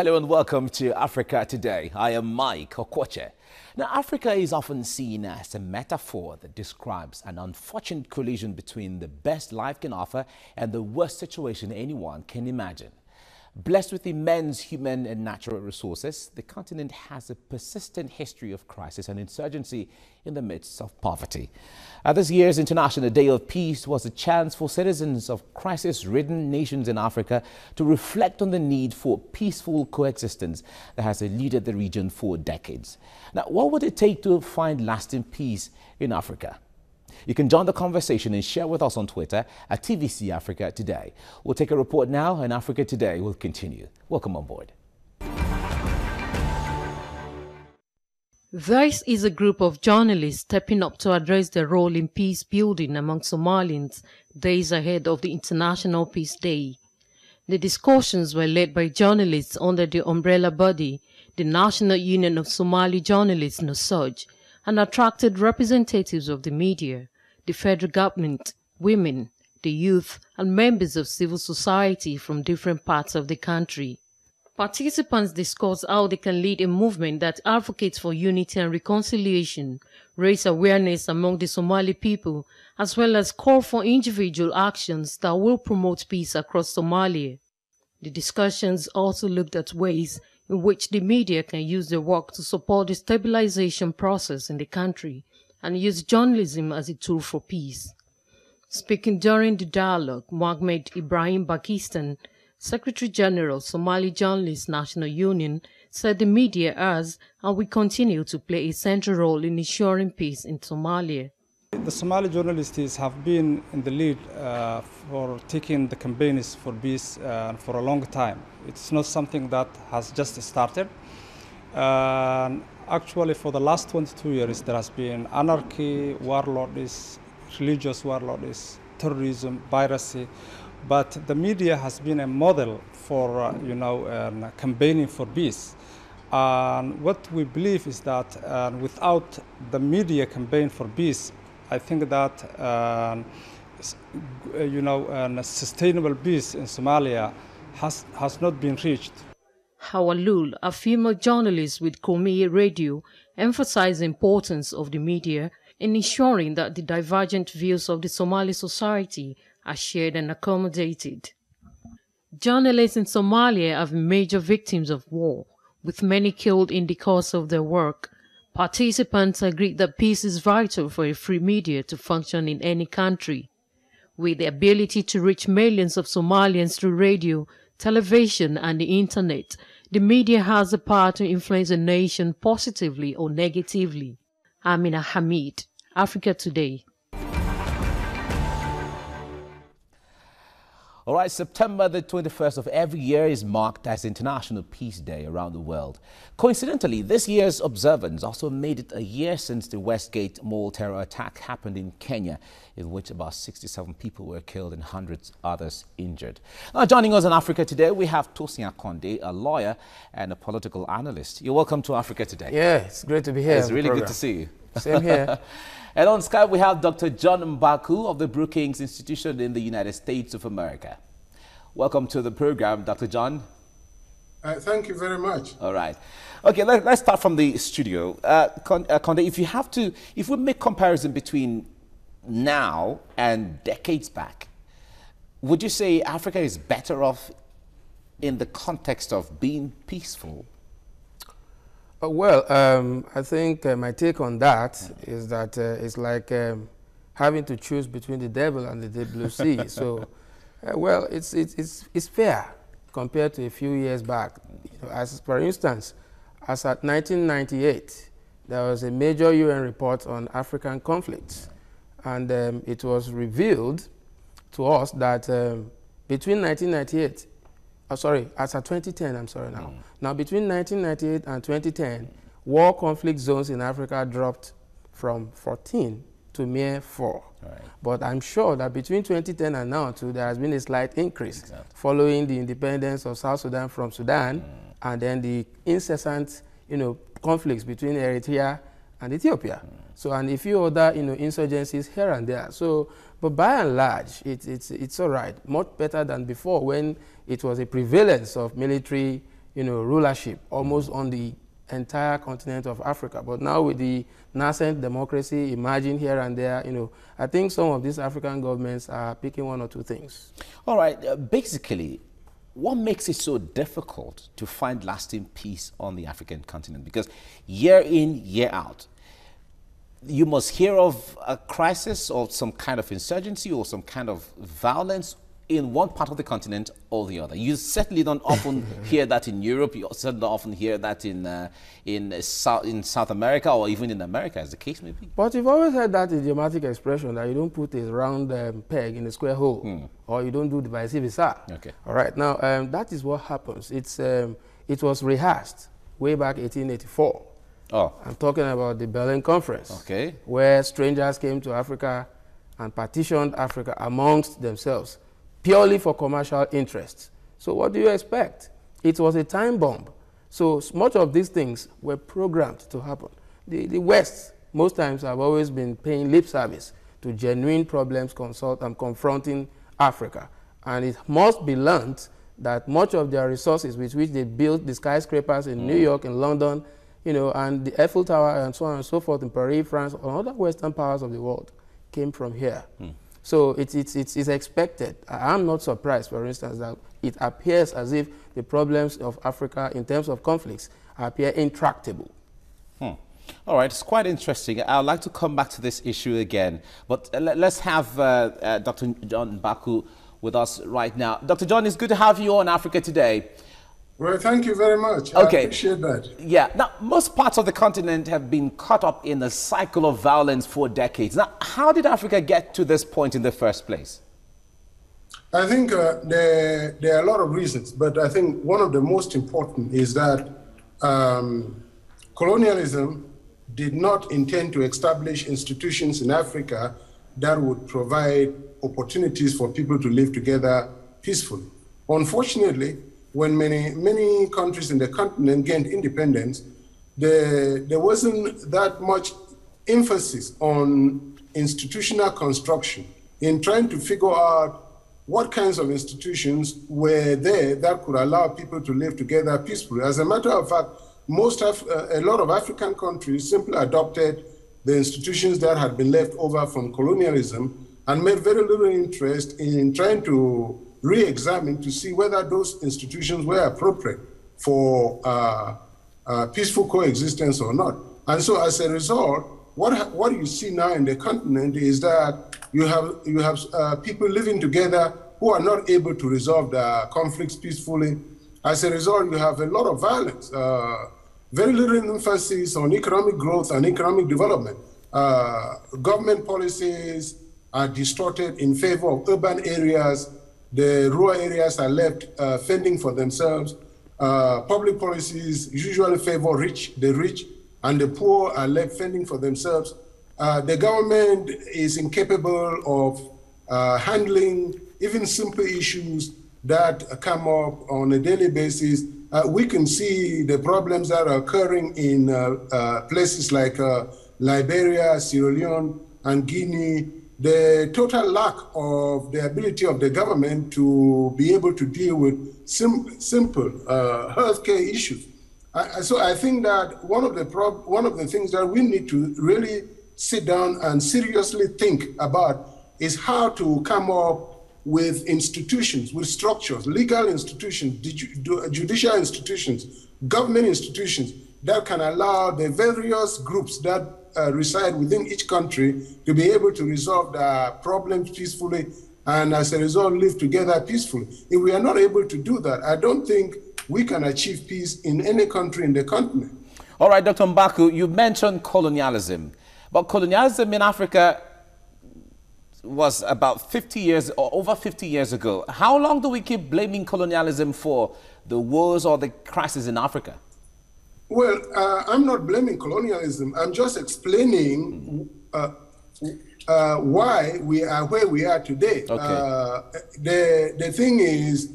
Hello and welcome to Africa Today. I am Mike Okwoche. Now, Africa is often seen as a metaphor that describes an unfortunate collision between the best life can offer and the worst situation anyone can imagine. Blessed with immense human and natural resources, the continent has a persistent history of crisis and insurgency in the midst of poverty. Uh, this year's International Day of Peace was a chance for citizens of crisis-ridden nations in Africa to reflect on the need for peaceful coexistence that has eluded the region for decades. Now, what would it take to find lasting peace in Africa? You can join the conversation and share with us on Twitter at TVC Africa Today. We'll take a report now, and Africa Today will continue. Welcome on board. This is a group of journalists stepping up to address their role in peace building among Somalians days ahead of the International Peace Day. The discussions were led by journalists under the umbrella body, the National Union of Somali Journalists, NUSOJ, and attracted representatives of the media, the federal government, women, the youth, and members of civil society from different parts of the country. Participants discussed how they can lead a movement that advocates for unity and reconciliation, raise awareness among the Somali people, as well as call for individual actions that will promote peace across Somalia. The discussions also looked at ways in which the media can use their work to support the stabilization process in the country and use journalism as a tool for peace. Speaking during the dialogue, Mohamed Ibrahim Pakistan, Secretary General Somali Journalists National Union, said the media has and will continue to play a central role in ensuring peace in Somalia. The Somali journalists have been in the lead uh, for taking the campaigns for peace uh, for a long time. It's not something that has just started. Uh, actually, for the last 22 years, there has been anarchy, warlords, religious warlords, terrorism, piracy, but the media has been a model for, uh, you know, um, campaigning for peace. And what we believe is that uh, without the media campaign for peace, I think that um, you know a sustainable peace in Somalia has has not been reached. Hawalul, a female journalist with Komi Radio, emphasized the importance of the media in ensuring that the divergent views of the Somali society are shared and accommodated. Journalists in Somalia have major victims of war, with many killed in the course of their work. Participants agreed that peace is vital for a free media to function in any country. With the ability to reach millions of Somalians through radio, television, and the internet, the media has the power to influence a nation positively or negatively. Amina Hamid, Africa Today. All right, September the 21st of every year is marked as International Peace Day around the world. Coincidentally, this year's observance also made it a year since the Westgate Mall terror attack happened in Kenya, in which about 67 people were killed and hundreds others injured. Now, joining us in Africa today, we have Tosin Akonde, a lawyer and a political analyst. You're welcome to Africa today. Yeah, it's great to be here. It's really good to see you. Same here. And on Skype, we have Dr. John Mbaku of the Brookings Institution in the United States of America. Welcome to the program, Dr. John. Uh, thank you very much. All right. Okay, let, us start from the studio. Uh, uh, Conde, if you have to, if we make comparison between now and decades back, would you say Africa is better off in the context of being peaceful uh, well, um, I think uh, my take on that is that uh, it's like um, having to choose between the devil and the deep blue sea. so, uh, well, it's, it's, it's, it's, fair compared to a few years back. You know, as for instance, as at 1998, there was a major UN report on African conflicts, and um, it was revealed to us that um, between 1998 oh, sorry, as of 2010, I'm sorry now. Mm. Now, between 1998 and 2010, war conflict zones in Africa dropped from 14 to mere four. Right. But I'm sure that between 2010 and now, too, there has been a slight increase exactly. following the independence of South Sudan from Sudan mm. and then the incessant, you know, conflicts between Eritrea and Ethiopia. Mm. So, and a few other, you know, insurgencies here and there. So, but by and large, it, it's, it's all right, much better than before when it was a prevalence of military you know, rulership almost on the entire continent of Africa. But now with the nascent democracy emerging here and there, you know, I think some of these African governments are picking one or two things. All right. Uh, basically, what makes it so difficult to find lasting peace on the African continent? Because year in, year out, you must hear of a crisis or some kind of insurgency or some kind of violence in one part of the continent or the other. You certainly don't often hear that in Europe. You certainly don't often hear that in uh, in South in South America or even in America, as the case may be. But you've always heard that idiomatic expression that you don't put a round um, peg in a square hole, hmm. or you don't do the vice versa. Okay. All right. Now um, that is what happens. It's um, it was rehearsed way back 1884. Oh. I'm talking about the Berlin Conference. Okay. Where strangers came to Africa and partitioned Africa amongst themselves purely for commercial interests. So what do you expect? It was a time bomb. So much of these things were programmed to happen. The, the West, most times, have always been paying lip service to genuine problems consult, and confronting Africa. And it must be learned that much of their resources with which they built the skyscrapers in mm. New York and London, you know, and the Eiffel Tower and so on and so forth in Paris, France, and other Western powers of the world came from here. Mm. So it's, it's, it's, it's expected. I'm not surprised, for instance, that it appears as if the problems of Africa in terms of conflicts appear intractable. Hmm. All right, it's quite interesting. I'd like to come back to this issue again, but uh, let's have uh, uh, Dr. John Mbaku with us right now. Dr. John, it's good to have you on Africa Today. Well, thank you very much. Okay. I appreciate that. Yeah. Now, most parts of the continent have been caught up in a cycle of violence for decades. Now, how did Africa get to this point in the first place? I think uh, there, there are a lot of reasons, but I think one of the most important is that um, colonialism did not intend to establish institutions in Africa that would provide opportunities for people to live together peacefully. Unfortunately, when many, many countries in the continent gained independence, there, there wasn't that much emphasis on institutional construction in trying to figure out what kinds of institutions were there that could allow people to live together peacefully. As a matter of fact, most of, uh, a lot of African countries simply adopted the institutions that had been left over from colonialism and made very little interest in trying to re-examine to see whether those institutions were appropriate for uh, uh, peaceful coexistence or not. And so, as a result, what what you see now in the continent is that you have you have uh, people living together who are not able to resolve the conflicts peacefully. As a result, you have a lot of violence. Uh, very little emphasis on economic growth and economic development. Uh, government policies are distorted in favor of urban areas the rural areas are left uh, fending for themselves. Uh, public policies usually favor rich, the rich, and the poor are left fending for themselves. Uh, the government is incapable of uh, handling even simple issues that come up on a daily basis. Uh, we can see the problems that are occurring in uh, places like Liberia, Sierra Leone, and Guinea, the total lack of the ability of the government to be able to deal with sim- simple uh, healthcare issues. I, so I think that one of the prob- one of the things that we need to really sit down and seriously think about is how to come up with institutions, with structures, legal institutions, judicial institutions, government institutions that can allow the various groups that uh, reside within each country to be able to resolve the problems peacefully and as a result live together peacefully. If we are not able to do that, I don't think we can achieve peace in any country in the continent. All right, Dr. Mbaku, you mentioned colonialism, but colonialism in Africa was about 50 years or over 50 years ago. How long do we keep blaming colonialism for the wars or the crisis in Africa? Well, uh, I'm not blaming colonialism. I'm just explaining uh, uh, why we are where we are today. Okay. Uh, the the thing is,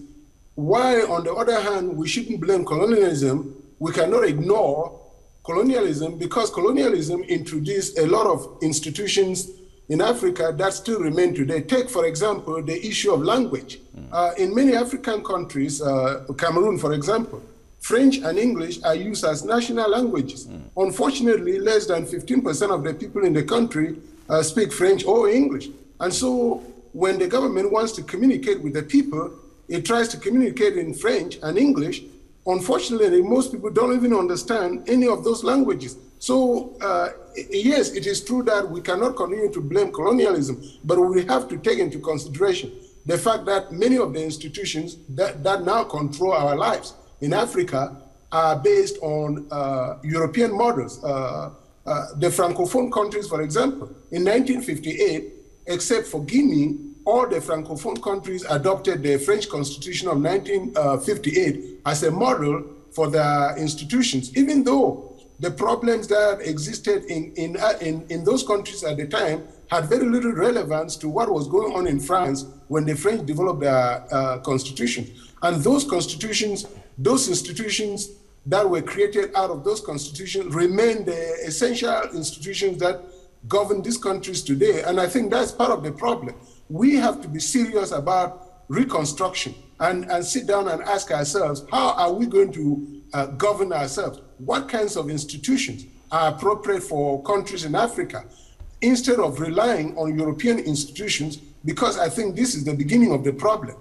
why on the other hand we shouldn't blame colonialism. We cannot ignore colonialism because colonialism introduced a lot of institutions in Africa that still remain today. Take, for example, the issue of language. Mm. in many African countries, uh, Cameroon, for example, French and English are used as national languages. Mm. Unfortunately, less than 15% of the people in the country uh, speak French or English. And so when the government wants to communicate with the people, it tries to communicate in French and English. Unfortunately, most people don't even understand any of those languages. So, uh, yes, it is true that we cannot continue to blame colonialism, but we have to take into consideration the fact that many of the institutions that, that now control our lives in Africa are based on uh, European models. Uh, uh, the Francophone countries, for example, in 1958, except for Guinea, all the Francophone countries adopted the French Constitution of 1958 as a model for their institutions, even though the problems that existed in, in, uh, in, in those countries at the time had very little relevance to what was going on in France when the French developed their uh, constitution. And those constitutions, those institutions that were created out of those constitutions remain the essential institutions that govern these countries today. And I think that's part of the problem. We have to be serious about reconstruction and, and sit down and ask ourselves, how are we going to uh, govern ourselves? What kinds of institutions are appropriate for countries in Africa? Instead of relying on European institutions, because I think this is the beginning of the problem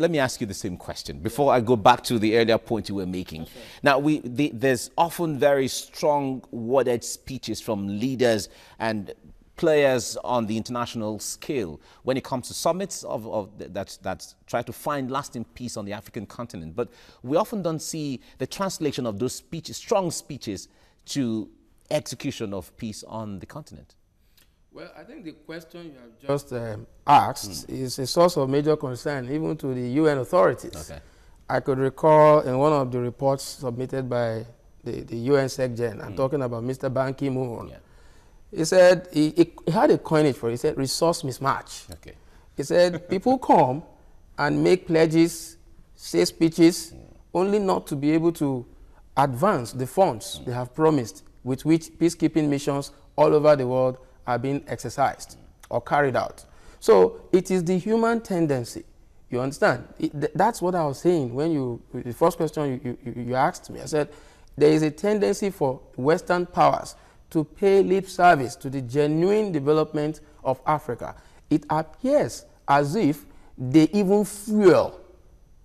let me ask you the same question before I go back to the earlier point you were making. Okay. Now, we, the, there's often very strong worded speeches from leaders and players on the international scale when it comes to summits of, of that, that try to find lasting peace on the African continent. But we often don't see the translation of those speeches, strong speeches, to execution of peace on the continent. Well, I think the question you have just um, asked mm. is a source of major concern even to the UN authorities. Okay. I could recall in one of the reports submitted by the, the UN SecGen, I'm mm. talking about Mr. Ban Ki-moon. Yeah. He said, he, he, had a coinage for it, he said resource mismatch. Okay. He said people come and make pledges, say speeches, mm. only not to be able to advance the funds mm. they have promised with which peacekeeping missions all over the world are being exercised or carried out. So it is the human tendency. You understand? It, th that's what I was saying when you, the first question you, you, you asked me. I said, there is a tendency for Western powers to pay lip service to the genuine development of Africa. It appears as if they even fuel.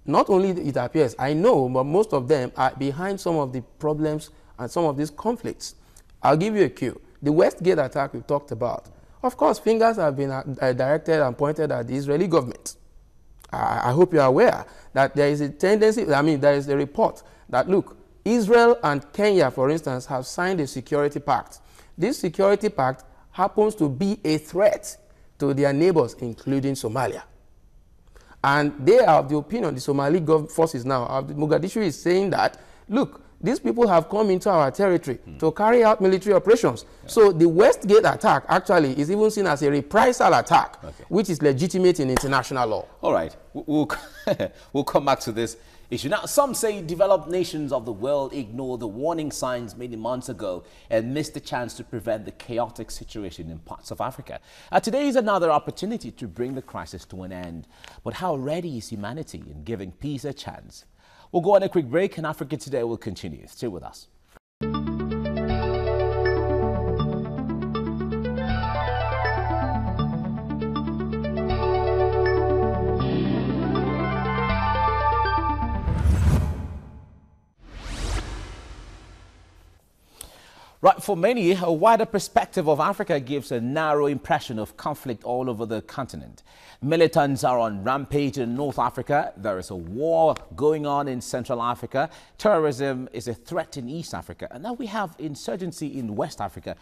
Not only it appears, I know, but most of them are behind some of the problems and some of these conflicts. I'll give you a cue. The Westgate attack we talked about, of course, fingers have been uh, directed and pointed at the Israeli government. I, I hope you are aware that there is a tendency, I mean, there is a report that, look, Israel and Kenya, for instance, have signed a security pact. This security pact happens to be a threat to their neighbors, including Somalia. And they are of the opinion, the Somali government forces now, Mogadishu is saying that, look, these people have come into our territory mm. to carry out military operations. Yeah. So the Westgate attack actually is even seen as a reprisal attack, okay. which is legitimate in international law. All right, we'll, we'll come back to this issue. Now, some say developed nations of the world ignore the warning signs many months ago and missed the chance to prevent the chaotic situation in parts of Africa. Uh, today is another opportunity to bring the crisis to an end. But how ready is humanity in giving peace a chance? We'll go on a quick break and Africa Today will continue. Stay with us. Right, for many, a wider perspective of Africa gives a narrow impression of conflict all over the continent. Militants are on rampage in North Africa. There is a war going on in Central Africa. Terrorism is a threat in East Africa. And now we have insurgency in West Africa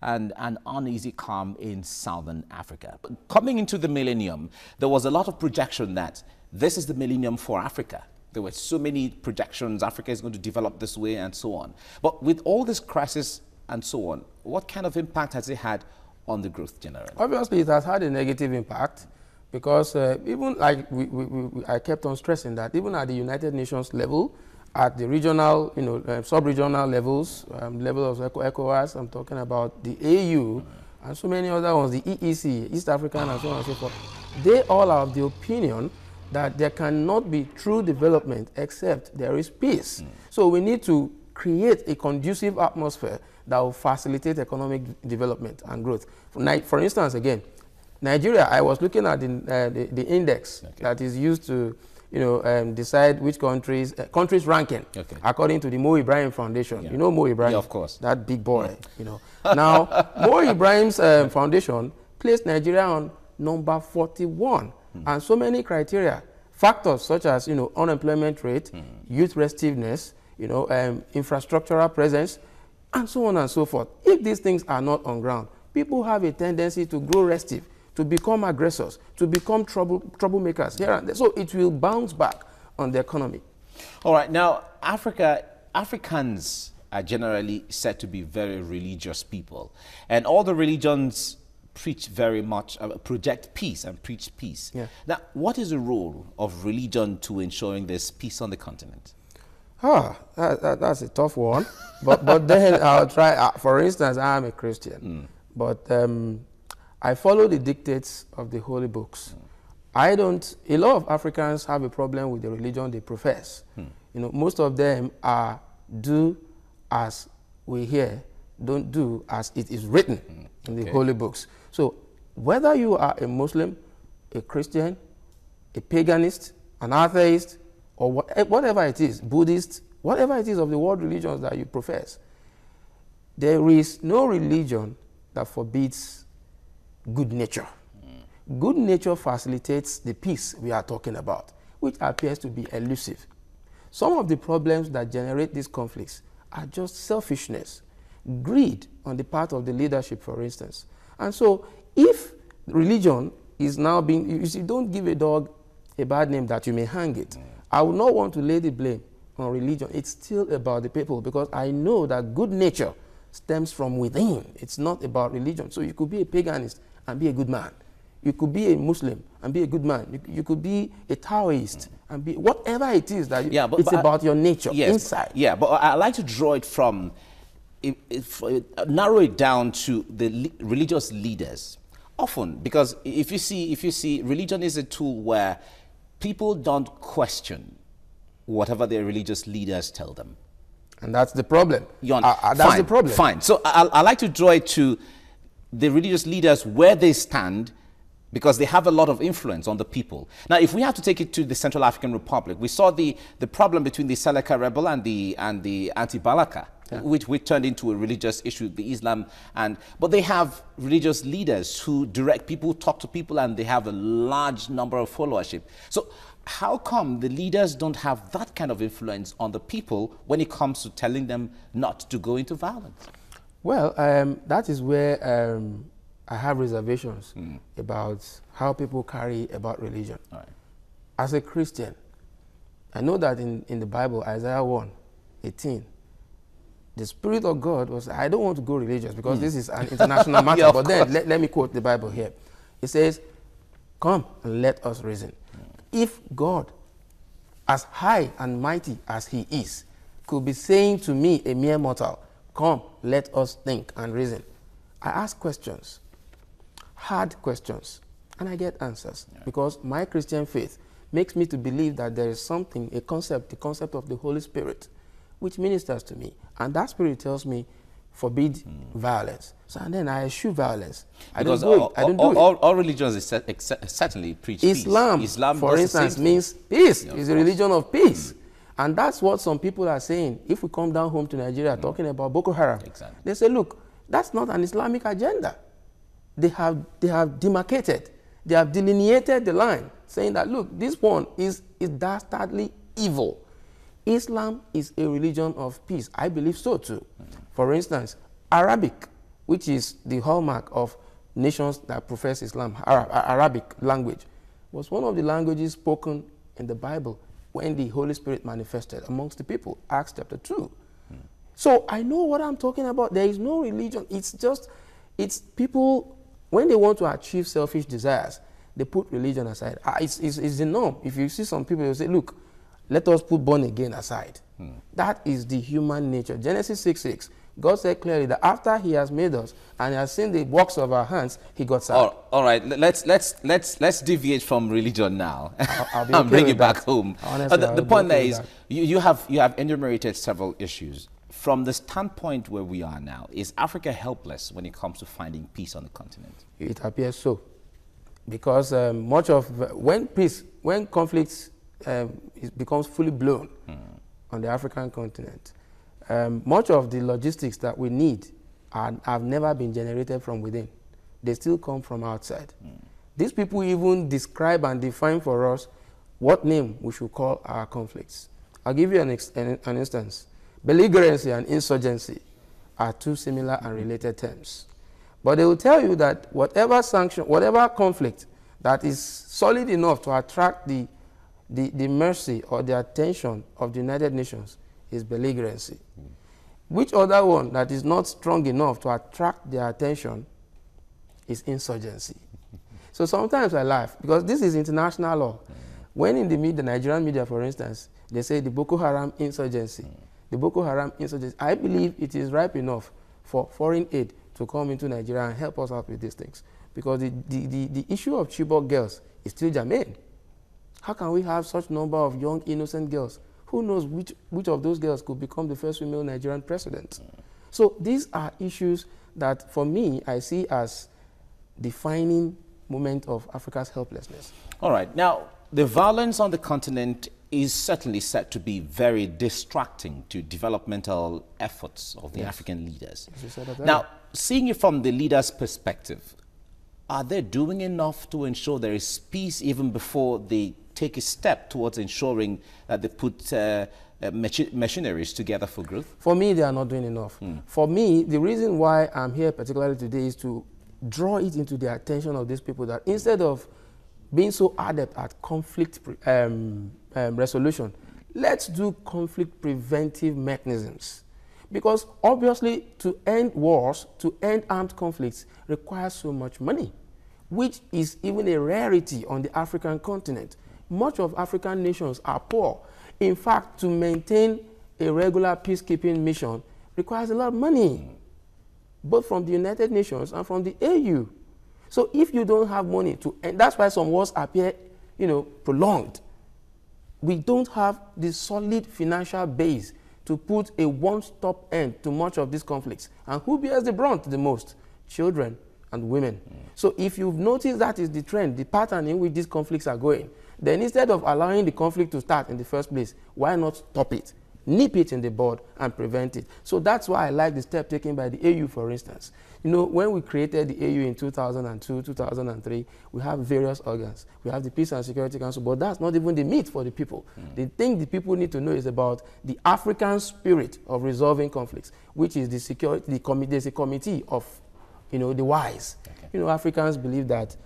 and an uneasy calm in Southern Africa. But coming into the millennium, there was a lot of projection that this is the millennium for Africa. There were so many projections, Africa is going to develop this way and so on. But with all this crisis and so on, what kind of impact has it had on the growth generally? Obviously, it has had a negative impact because uh, even like we, we, we, I kept on stressing that even at the United Nations level, at the regional, you know, uh, sub-regional levels, um, level of ECOWAS, I'm talking about the AU, and so many other ones, the EEC, East African, and so on and so forth, they all of the opinion that there cannot be true development except there is peace. So we need to create a conducive atmosphere that will facilitate economic development and growth. For, for instance, again, Nigeria, I was looking at the, uh, the, the, index okay. that is used to you know, um, decide which countries, uh, countries ranking okay. according to the Mo Ibrahim Foundation. Yeah. You know Mo Ibrahim? Yeah, of course. That big boy, yeah. you know. now, Mo Ibrahim's um, foundation placed Nigeria on number 41. Mm. And so many criteria, factors such as, you know, unemployment rate, mm. youth restiveness, you know, um, infrastructural presence, and so on and so forth. If these things are not on ground, people have a tendency to grow restive to become aggressors, to become trouble, troublemakers here and there. So it will bounce back on the economy. All right. Now, Africa, Africans are generally said to be very religious people. And all the religions preach very much, uh, project peace and preach peace. Yeah. Now, what is the role of religion to ensuring there's peace on the continent? Ah, that, that, that's a tough one. but, but then I'll try. Uh, for instance, I'm a Christian. Mm. But um, I follow the dictates of the holy books. Mm. I don't, a lot of Africans have a problem with the religion they profess. Mm. You know, most of them are do as we hear, don't do as it is written mm. in the okay. holy books. So whether you are a Muslim, a Christian, a paganist, an atheist, or what, eh, whatever it is, Buddhist, whatever it is of the world religions that you profess, there is no religion that forbids good nature. Mm. Good nature facilitates the peace we are talking about, which appears to be elusive. Some of the problems that generate these conflicts are just selfishness, greed on the part of the leadership, for instance. And so, if religion is now being, you see, don't give a dog a bad name that you may hang it. Mm. I would not want to lay the blame on religion. It's still about the people because I know that good nature stems from within. It's not about religion. So you could be a paganist and be a good man. You could be a Muslim and be a good man. You, you could be a Taoist and be whatever it is that you, yeah, but, it's but about I, your nature yes, inside. Yeah, but I like to draw it from, if, if, uh, narrow it down to the religious leaders. Often, because if you see, if you see, religion is a tool where people don't question whatever their religious leaders tell them. And that's the problem. Uh, uh, that's fine, the problem. Fine. So I, I like to draw it to the religious leaders where they stand because they have a lot of influence on the people. Now, if we have to take it to the Central African Republic, we saw the, the problem between the Seleka rebel and the, and the anti-Balaka, yeah. which, which turned into a religious issue, the Islam. And, but they have religious leaders who direct people, talk to people, and they have a large number of followership. So how come the leaders don't have that kind of influence on the people when it comes to telling them not to go into violence? Well, um, that is where um, I have reservations mm. about how people carry about religion. Right. As a Christian, I know that in, in the Bible, Isaiah 1, 18, the Spirit of God was, I don't want to go religious because mm. this is an international matter, yeah, but then let, let, me quote the Bible here. It says, Come and let us reason. Mm. If God, as high and mighty as He is, could be saying to me, a mere mortal, Come, let us think and reason. I ask questions, hard questions, and I get answers yeah. because my Christian faith makes me to believe that there is something, a concept, the concept of the Holy Spirit, which ministers to me. And that spirit tells me, forbid mm. violence. So and then I eschew violence. I don't do all, it. I don't all, do all, it. All religions certainly preach Islam, peace. Islam, for instance, means peace. Yeah, it's a religion of peace. Mm. And that's what some people are saying. If we come down home to Nigeria mm. talking about Boko Haram, exactly. they say, look, that's not an Islamic agenda. They have, they have demarcated, they have delineated the line, saying that, look, this one is, is dastardly evil. Islam is a religion of peace. I believe so too. For instance, Arabic, which is the hallmark of nations that profess Islam, Arabic language, was one of the languages spoken in the Bible when the Holy Spirit manifested amongst the people. Acts chapter 2. Hmm. So I know what I'm talking about. There is no religion. It's just, it's people, when they want to achieve selfish desires, they put religion aside. Ah, it's, it's, it's the norm. If you see some people, you say, look, let us put born again aside. Hmm. That is the human nature. Genesis 6 6. God said clearly that after He has made us and He has seen the works of our hands, He got sad. All, all right, let's let's let's let's deviate from religion now. I'll, I'll and bring it back that. home. Honestly, Uh, the the point okay is, that. you, you have you have enumerated several issues. From the standpoint where we are now, is Africa helpless when it comes to finding peace on the continent? It appears so, because um, much of when peace, when conflicts um, is, becomes fully blown on the African continent, um, much of the logistics that we need are, have never been generated from within. They still come from outside. These people even describe and define for us what name we should call our conflicts. I'll give you an, an, an instance. Belligerency and insurgency are two similar and related terms. But they will tell you that whatever sanction, whatever conflict that is solid enough to attract the, the, the mercy or the attention of the United Nations is belligerency. Mm. Which other one that is not strong enough to attract their attention is insurgency. so sometimes I laugh because this is international law. Mm. When in the media, the Nigerian media, for instance, they say the Boko Haram insurgency, mm. the Boko Haram insurgency, I believe it is ripe enough for foreign aid to come into Nigeria and help us out with these things. Because the, the, the, the issue of Chibok girls is still germane. How can we have such number of young innocent girls? Who knows which, which of those girls could become the first female Nigerian president? Mm. So these are issues that for me I see as defining moment of Africa's helplessness. All right. Now, the violence on the continent is certainly said to be very distracting to developmental efforts of the African leaders. you said that Now, seeing it from the leaders' perspective, are they doing enough to ensure there is peace even before they take a step towards ensuring that they put uh, uh, machi- machineries together for growth? For me, they are not doing enough. For me, the reason why I'm here particularly today is to draw it into the attention of these people that instead of being so adept at conflict pre- um, um, resolution, let's do conflict preventive mechanisms. Because obviously, to end wars, to end armed conflicts, requires so much money, which is even a rarity on the African continent. Much of African nations are poor. In fact, to maintain a regular peacekeeping mission requires a lot of money, both from the United Nations and from the AU. So if you don't have money to, and that's why some wars appear, you know, prolonged. We don't have the solid financial base to put a one-stop end to much of these conflicts. And who bears the brunt the most? Children and women. Mm. So if you've noticed that is the trend, the pattern in which these conflicts are going, then instead of allowing the conflict to start in the first place, why not stop it? Nip it in the bud and prevent it. So that's why I like the step taken by the AU, for instance. You know, when we created the AU in 2002, 2003, we have various organs. We have the Peace and Security Council, but that's not even the meat for the people. Hmm. The thing the people need to know is about the African spirit of resolving conflicts, which is the security, the committee, there's a committee of, you know, the wise. You know, Africans believe that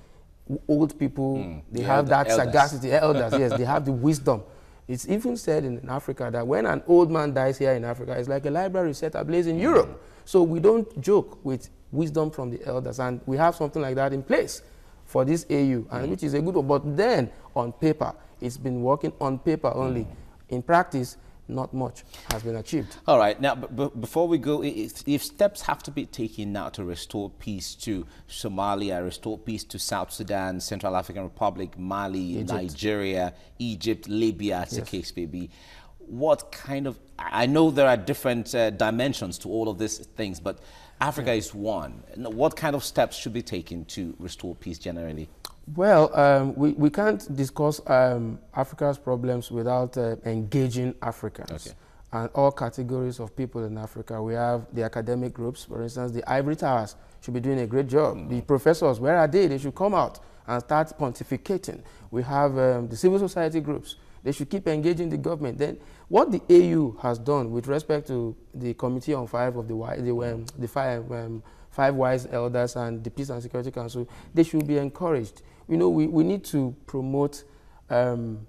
old people, mm. they The have elder- that elders. sagacity, elders, yes, they have the wisdom. It's even said in, in Africa that when an old man dies here in Africa, it's like a library set ablaze in mm. Europe. So we don't joke with wisdom from the elders, and we have something like that in place for this AU, and mm. which is a good one. But then on paper, it's been working on paper only. In practice, not much has been achieved. All right. Now, before we go, if, if steps have to be taken now to restore peace to Somalia, restore peace to South Sudan, Central African Republic, Mali, Nigeria, Egypt, Libya, as the case may be, what kind of? I know there are different uh, dimensions to all of these things, but Africa is one. What kind of steps should be taken to restore peace generally? Well, um, we, we can't discuss um, Africa's problems without uh, engaging Africans Okay. and all categories of people in Africa. We have the academic groups, for instance, the Ivory Towers should be doing a great job. The professors, where are they? They should come out and start pontificating. We have um, the civil society groups. They should keep engaging the government. Then, what the AU has done with respect to the Committee on Five of the, the, um, the five, um, five wise elders and the Peace and Security Council, they should be encouraged. You know, we, we need to promote um,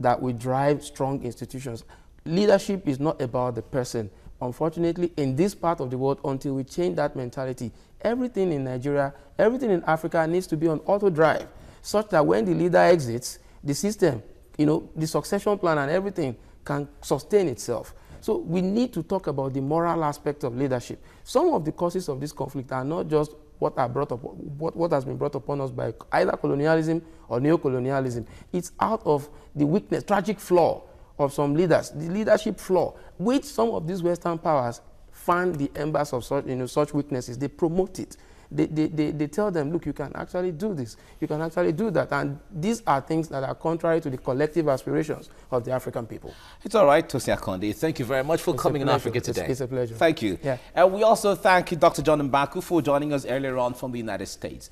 that we drive strong institutions. Leadership is not about the person. Unfortunately, in this part of the world, until we change that mentality, everything in Nigeria, everything in Africa needs to be on auto drive, such that when the leader exits, the system, you know, the succession plan and everything can sustain itself. So we need to talk about the moral aspect of leadership. Some of the causes of this conflict are not just what are brought up, what, what has been brought upon us by either colonialism or neo-colonialism. It's out of the weakness, tragic flaw of some leaders, the leadership flaw, which some of these Western powers fan the embers of such, you know, such weaknesses. They promote it they, they, they, they tell them, look, you can actually do this. You can actually do that. And these are things that are contrary to the collective aspirations of the African people. It's all right, Tosin Akonde. Thank you very much for it's coming in Africa today. It's, it's, a pleasure. Thank you. Yeah. And we also thank Dr. John Mbaku for joining us earlier on from the United States.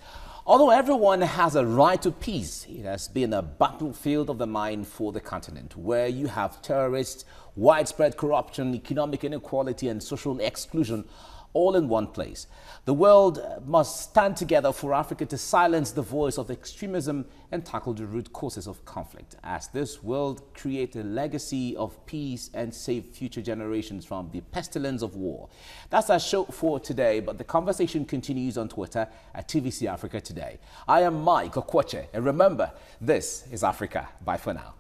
Although everyone has a right to peace, it has been a battlefield of the mind for the continent, where you have terrorists, widespread corruption, economic inequality, and social exclusion all in one place. The world must stand together for Africa to silence the voice of extremism and tackle the root causes of conflict as this world create a legacy of peace and save future generations from the pestilence of war. That's our show for today, but the conversation continues on Twitter at TVC Africa Today. I am Mike Okwoche, and remember, this is Africa. Bye for now.